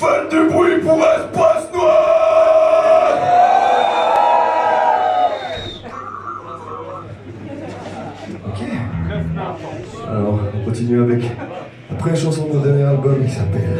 Faites du bruit pour Espace Noir Ok. Alors, on continue avec la première chanson de mon dernier album qui s'appelle